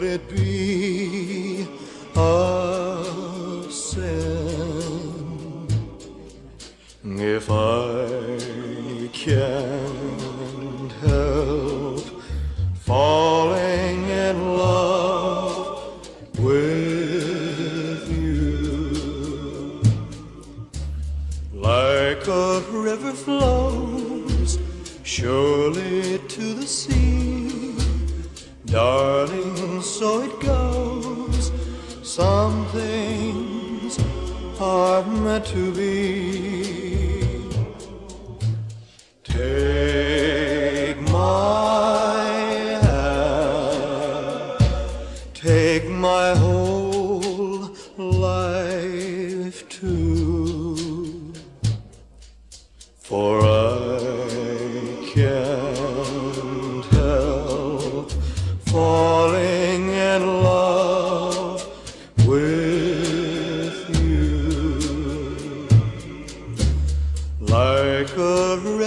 Would it be a sin if I can't help falling in love with you? Like a river flows surely to the sea, darling, so it goes. Some things are meant to be. Take my hand, take my whole life too. For I can't help falling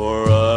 for us.